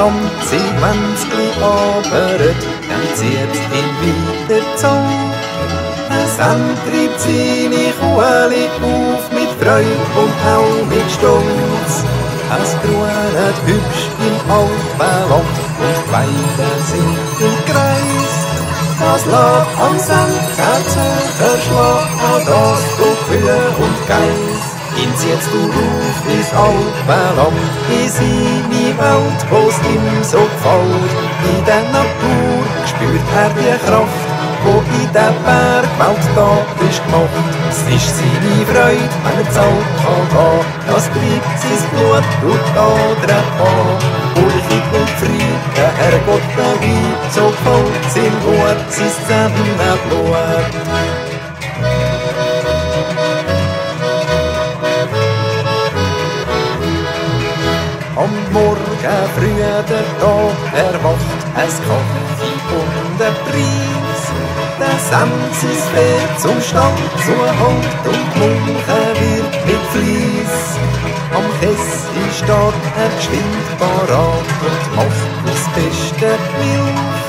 Land, sie wenn's gleich aberet, dann zieht's ihn wieder zu. Es treibt seine Kuhle auf mit Freude und auch mit Stolz. Es grunet hübsch im Alpenland und Weiden sind im Kreis. Das Lob am Sand verschlagen, auch das durch Kühe und Geiss. Ihn ziehst du ruf ins Alpenland, in seine Welt, wo's ihm so gefällt. In der Natur spürt er die Kraft, wo in der Bergwelt da ist gemacht. Es ist seine Freude, wenn er zahlt kann gehen, das treibt sein Blut durch die Adern an. Ulchig und Friede, Herrgott dabei, so gefällt sein Wort, sein Zusammenblut. Morgen früh der Tag erwacht, es Kaffee und der Preis. Der Sensis fährt zum Stand zu Halt und Munche wird mit Flies. Am Kessi steht er geschwind parat und macht das beste Milch.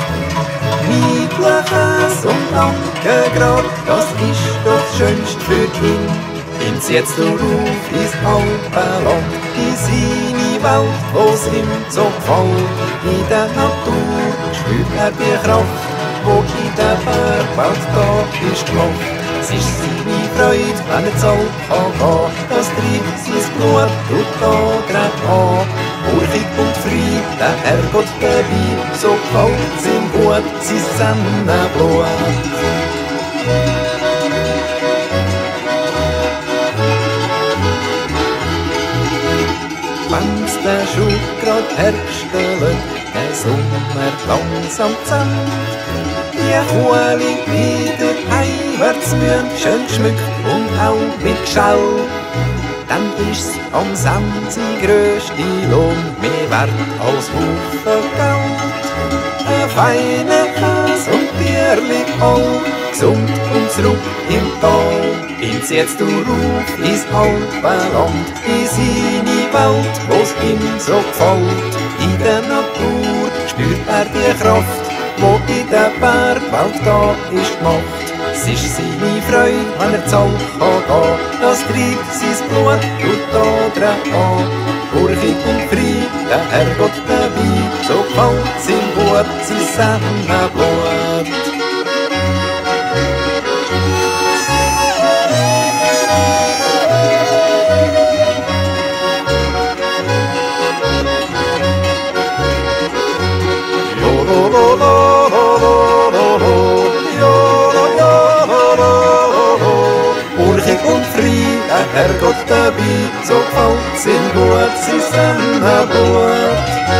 Niedliches und Ankegrad, das ist das Schönste für ihn. Ins jetzt ruf ins Alpenland, in seine Welt, wo's ihm so gefällt. In der Natur spürt er die Kraft, wo in der Bergwelt da ist gemacht. Es ist seine Freude, wenn er soll kann gehen, das treibt sein Blut durch die Adern an. Urchig und frei, der Herrgott dabei, so gefällt ihm gut, sein Sennenblut. Herstellen, der Sommer langsam zusammen. Die Kuhli wieder heimwärts mühen, schön geschmückt und auch mit Schall. Dann ist's am Sensi grösste Lohn, mehr wert als Haufen Geld. Ein feiner Käse und Bierli all, gesund und zurück im Tal. Ins jetzt du ruf, ins Alpenland, in seine Welt, wo's ihm so gefällt. In der Natur spürt er die Kraft, wo in der Bergwelt da ist gemacht. Es ist seine Freude, wenn er Zoll kann gehen, das treibt sein Blut die Adern an. Urchig und frei, der Herrgott dabei, so gefällt sein Blut, sein Sennenblut. اركض تبي زوق أو سنبوات سيسم هبوات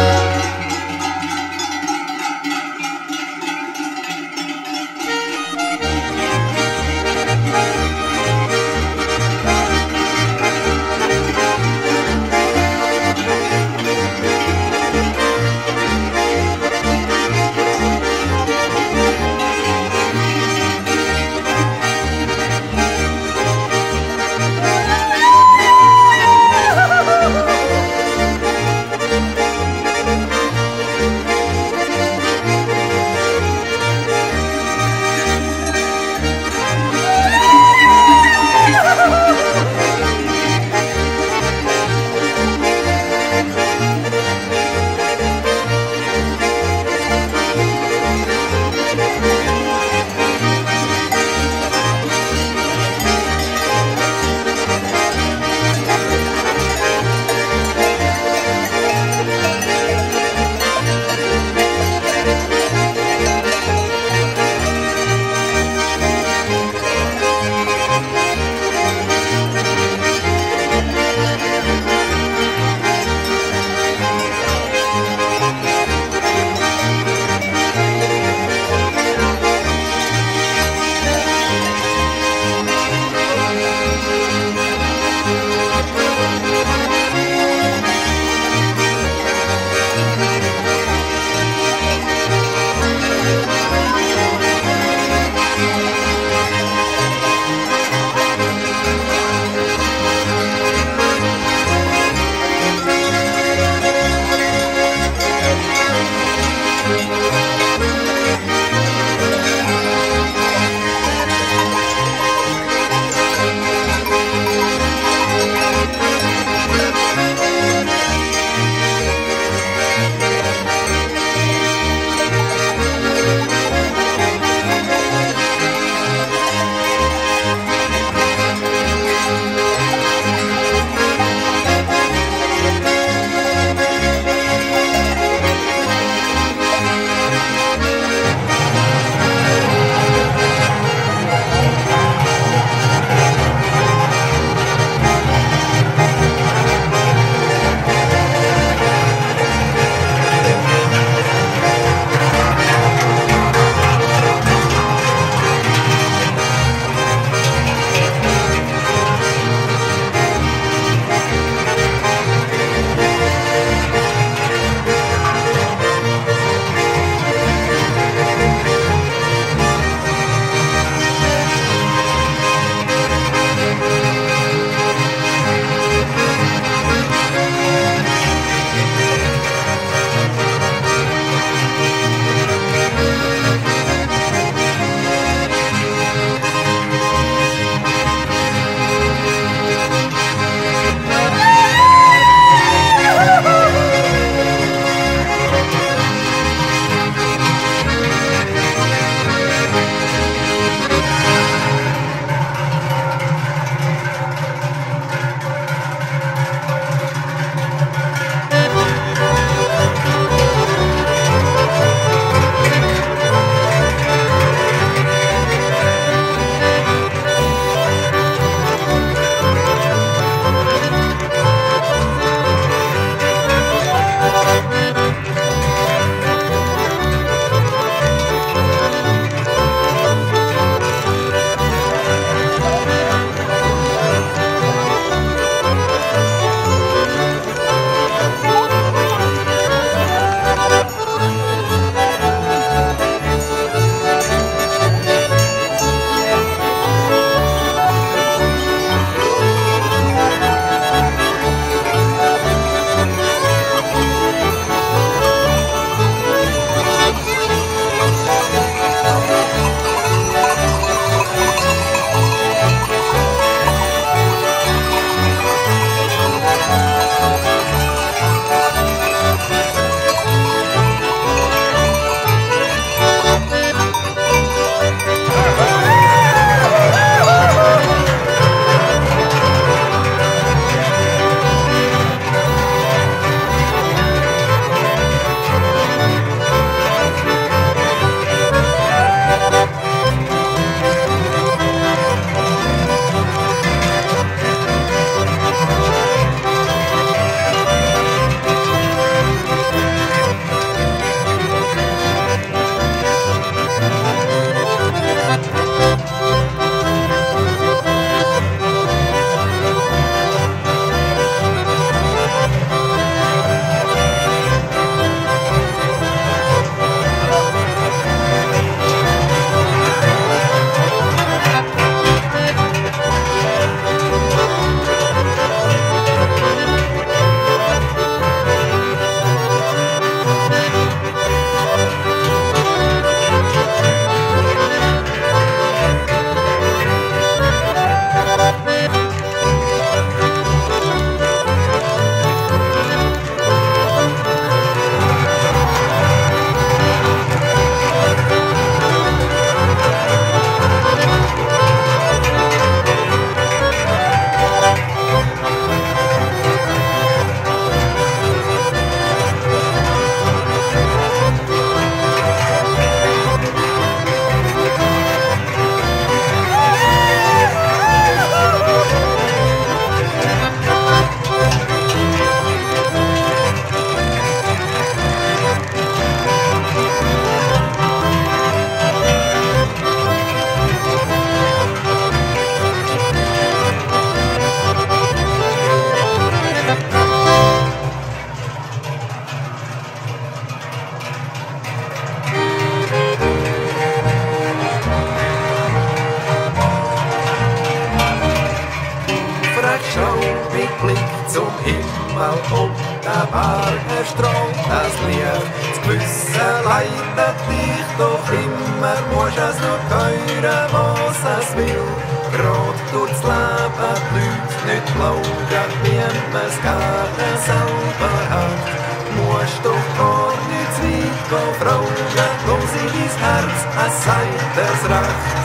kamēr možās no kairamos asvil, grot tur slāpat lūdz, nyt laugāt vienmēr skārta salvarāt. Mož to korni cvītko frauga, klauzīgis herz, asaites racht.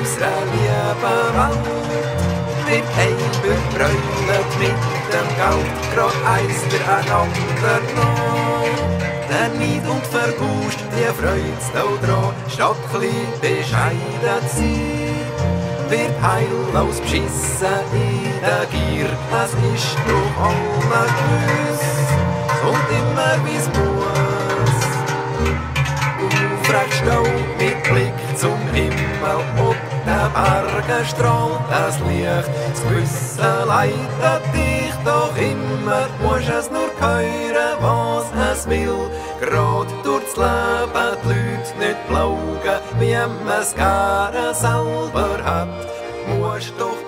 Israelia på vann, ditt ej bebröjlet mitt es recht. bebräunet mit dem Geld, grad eins der Neid und Vergust, die freut's auch dran, statt klein bescheiden zu sein. Wird heillos beschissen in der Gier, es ist doch alle gewiss, und immer wie's muss. Aufrecht stau mit Blick zum Himmel und der Berge strahlt das Licht, das Gewissen leitet dich, doch immer musst es nur hören, was es will. Grad durchs Leben die Leute nicht blaugen, wie man es gerne selber hat, musst doch